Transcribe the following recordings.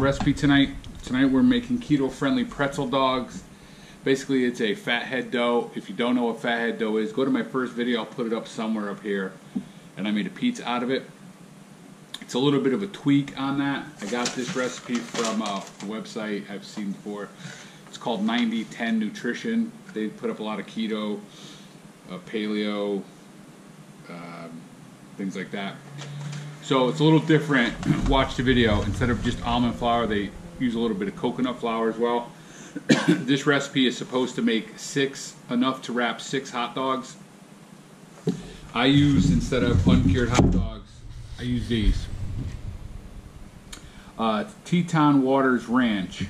recipe tonight. Tonight we're making keto-friendly pretzel dogs. Basically, it's a fathead dough. If you don't know what fathead dough is, go to my first video. I'll put it up somewhere up here. And I made a pizza out of it. It's a little bit of a tweak on that. I got this recipe from a website I've seen before. It's called 9010 Nutrition. They put up a lot of keto, uh, paleo, um, things like that. So it's a little different. Watch the video. Instead of just almond flour, they use a little bit of coconut flour as well. this recipe is supposed to make six, enough to wrap six hot dogs. I use, instead of uncured hot dogs, I use these. Uh, Teton Waters Ranch.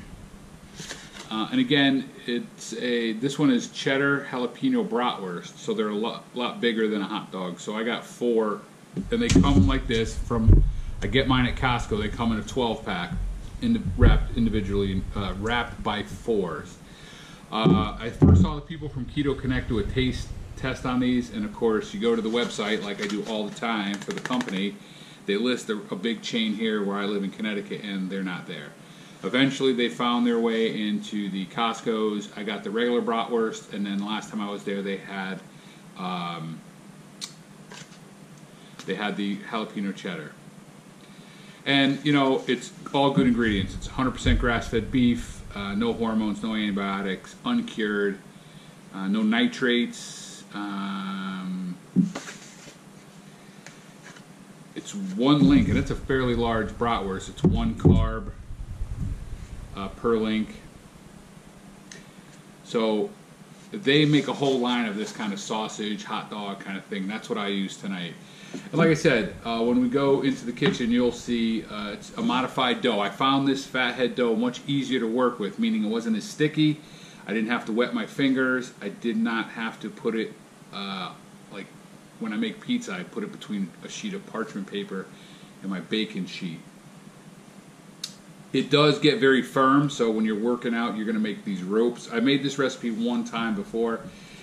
Uh, and again, it's a this one is cheddar jalapeno bratwurst, so they're a lot, lot bigger than a hot dog. So I got four, and they come like this from. I get mine at Costco. They come in a 12 pack, in wrapped individually, uh, wrapped by fours. Uh, I first saw the people from Keto Connect do a taste test on these, and of course, you go to the website like I do all the time for the company. They list a, a big chain here where I live in Connecticut, and they're not there. Eventually, they found their way into the Costco's. I got the regular bratwurst, and then last time I was there, they had um, they had the jalapeno cheddar. And you know, it's all good ingredients. It's 100% grass-fed beef, uh, no hormones, no antibiotics, uncured, uh, no nitrates. Um, it's one link, and it's a fairly large bratwurst. It's one carb uh, per link. So they make a whole line of this kind of sausage, hot dog kind of thing. That's what I use tonight. And like I said, uh, when we go into the kitchen, you'll see uh, it's a modified dough. I found this fathead dough much easier to work with, meaning it wasn't as sticky. I didn't have to wet my fingers. I did not have to put it, uh, like when I make pizza, I put it between a sheet of parchment paper and my bacon sheet. It does get very firm, so when you're working out, you're going to make these ropes. I made this recipe one time before.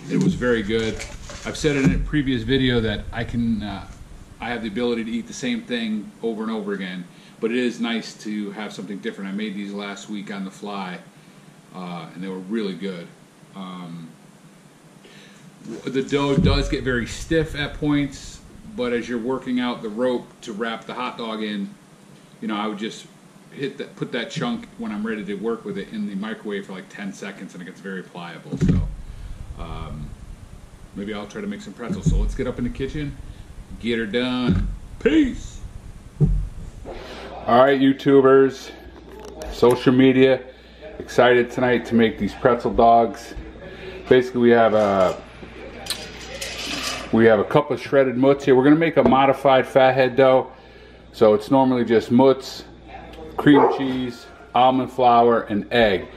It was very good. I've said in a previous video that I can, uh, I have the ability to eat the same thing over and over again, but it is nice to have something different. I made these last week on the fly, uh, and they were really good. Um, the dough does get very stiff at points, but as you're working out the rope to wrap the hot dog in, you know, I would just hit that, put that chunk when I'm ready to work with it in the microwave for like 10 seconds, and it gets very pliable. So um, maybe I'll try to make some pretzels. So let's get up in the kitchen, get her done. Peace. All right, YouTubers, social media, excited tonight to make these pretzel dogs. Basically, we have a we have a cup of shredded mozz here. We're gonna make a modified fathead dough. So it's normally just mozz, cream cheese, almond flour, and egg.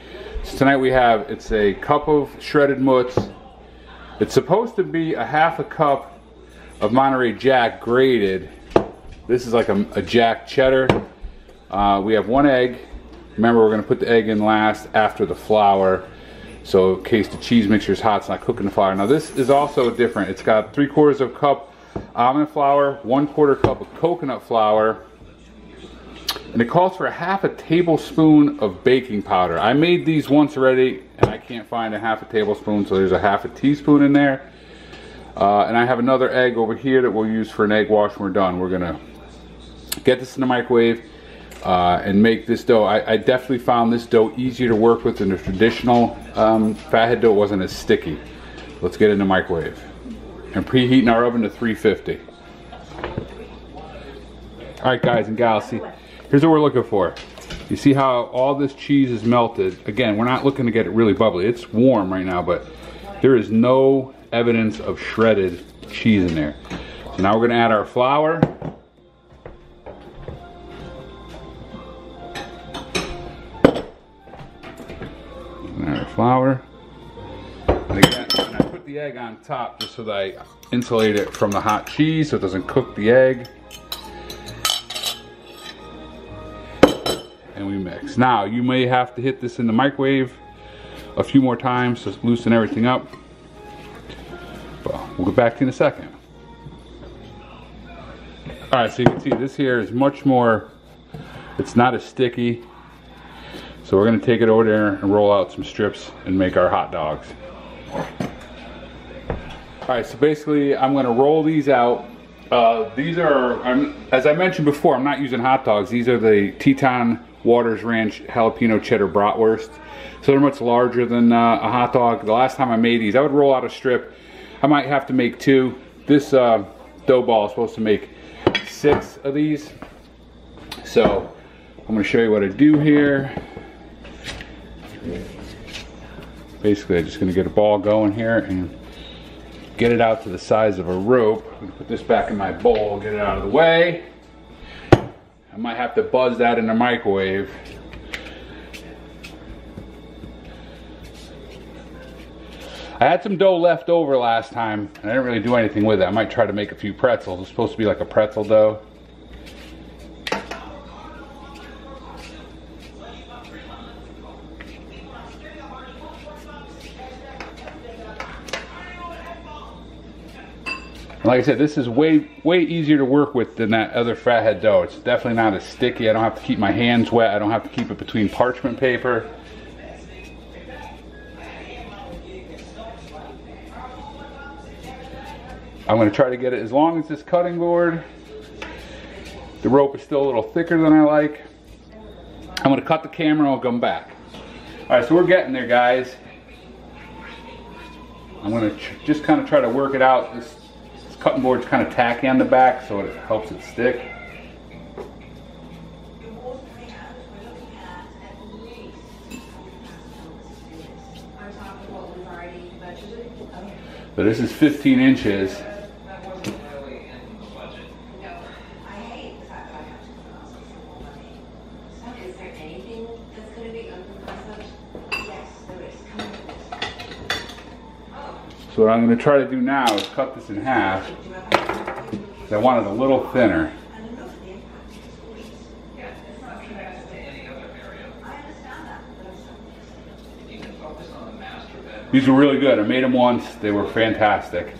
So tonight we have, it's a cup of shredded mozz. It's supposed to be a half a cup of Monterey Jack grated. This is like a, a Jack cheddar. Uh, we have one egg. Remember, we're gonna put the egg in last after the flour. So in case the cheese mixture is hot, it's not cooking the flour. Now this is also different. It's got three quarters of a cup almond flour, one quarter cup of coconut flour, and it calls for a half a tablespoon of baking powder. I made these once already and I can't find a half a tablespoon so there's a half a teaspoon in there. Uh, and I have another egg over here that we'll use for an egg wash when we're done. We're gonna get this in the microwave uh, and make this dough. I, I, definitely found this dough easier to work with than the traditional um, fathead dough. It wasn't as sticky. Let's get in the microwave and preheating our oven to 350. All right guys and gals, see, Here's what we're looking for. You see how all this cheese is melted. Again, we're not looking to get it really bubbly. It's warm right now, but there is no evidence of shredded cheese in there. So now we're gonna add our flour. Add our flour. And again, and I put the egg on top just so that I insulate it from the hot cheese so it doesn't cook the egg. And we mix. Now, you may have to hit this in the microwave a few more times to loosen everything up. We'll get back to you in a second. All right, so you can see this here is much more It's not as sticky. So we're gonna take it over there and roll out some strips and make our hot dogs. All right, so basically I'm gonna roll these out. Uh, these are, I'm, as I mentioned before, I'm not using hot dogs. These are the Teton Waters Ranch Jalapeno Cheddar Bratwurst. So they're much larger than uh, a hot dog. The last time I made these, I would roll out a strip. I might have to make two. This uh, dough ball is supposed to make six of these. So I'm gonna show you what I do here. Basically, I'm just gonna get a ball going here and get it out to the size of a rope. put this back in my bowl, get it out of the way. I might have to buzz that in the microwave. I had some dough left over last time, and I didn't really do anything with it. I might try to make a few pretzels. It's supposed to be like a pretzel dough. like I said, this is way, way easier to work with than that other fathead dough. It's definitely not as sticky. I don't have to keep my hands wet. I don't have to keep it between parchment paper. I'm gonna try to get it as long as this cutting board. The rope is still a little thicker than I like. I'm gonna cut the camera and I'll come back. All right, so we're getting there, guys. I'm gonna just kind of try to work it out. This cutting board's kind of tacky on the back, so it helps it stick. So this is 15 inches. So what I'm going to try to do now is cut this in half. I want it a little thinner. These were really good. I made them once. They were fantastic.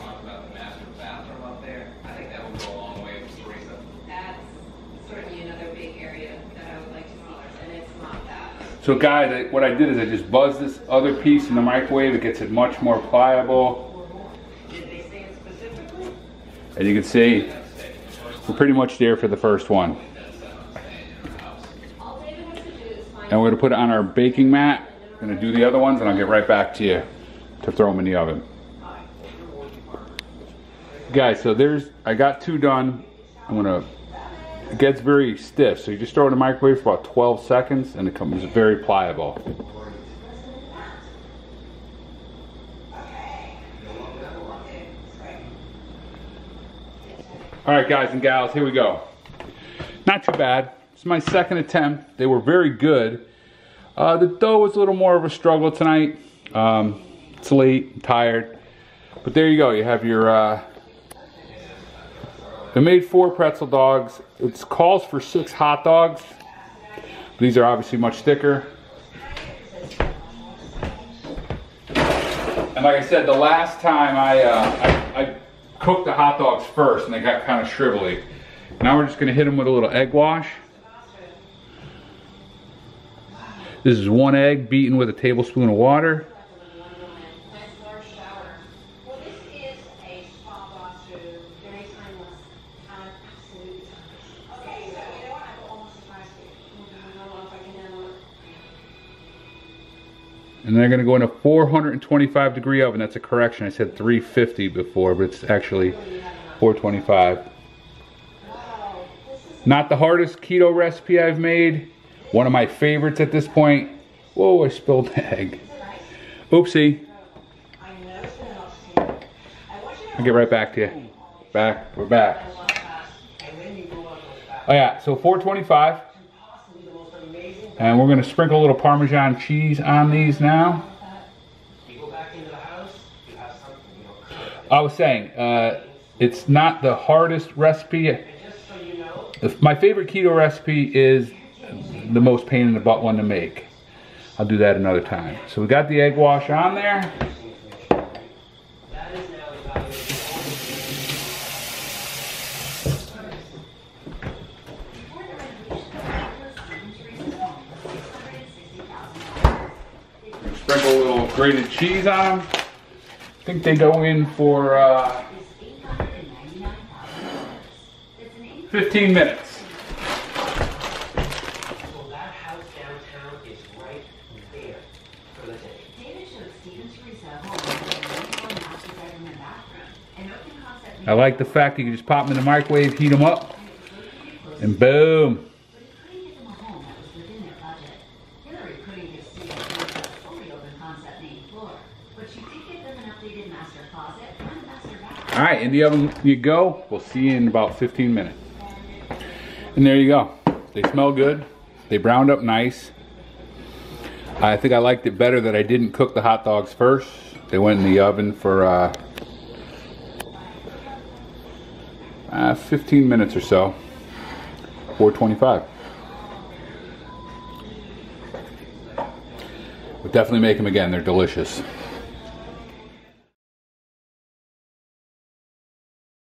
So guys, what I did is I just buzzed this other piece in the microwave. It gets it much more pliable. As you can see, we're pretty much there for the first one. And we're gonna put it on our baking mat. I'm gonna do the other ones and I'll get right back to you to throw them in the oven. Guys, so there's, I got two done. I'm gonna, it gets very stiff. So you just throw it in the microwave for about 12 seconds and it comes very pliable. All right, guys and gals, here we go. Not too bad. It's my second attempt. They were very good. Uh, the dough was a little more of a struggle tonight. Um, it's late, tired. But there you go. You have your, uh, I made four pretzel dogs. It calls for six hot dogs. These are obviously much thicker. And like I said, the last time I, uh, I, I cooked the hot dogs first and they got kind of shrivelly. Now we're just gonna hit them with a little egg wash. This is one egg beaten with a tablespoon of water. And they're gonna go in a 425 degree oven. That's a correction. I said 350 before, but it's actually 425. Not the hardest keto recipe I've made. One of my favorites at this point. Whoa, I spilled the egg. Oopsie. I'll get right back to you. Back, we're back. Oh yeah, so 425. And we're going to sprinkle a little Parmesan cheese on these now. I was saying, uh, it's not the hardest recipe. My favorite keto recipe is the most pain in the butt one to make. I'll do that another time. So we got the egg wash on there. Grated cheese on them. I think they go in for uh, 15 minutes. Well, that house downtown is right there. So let's say, David showed Steven Teresa a home with a one master bedroom and bathroom. An open concept I like the fact that you can just pop them in the microwave, heat them up, and boom. All right, in the oven you go. We'll see you in about 15 minutes. And there you go. They smell good. They browned up nice. I think I liked it better that I didn't cook the hot dogs first. They went in the oven for uh, uh, 15 minutes or so. 425. Would definitely make them again. They're delicious.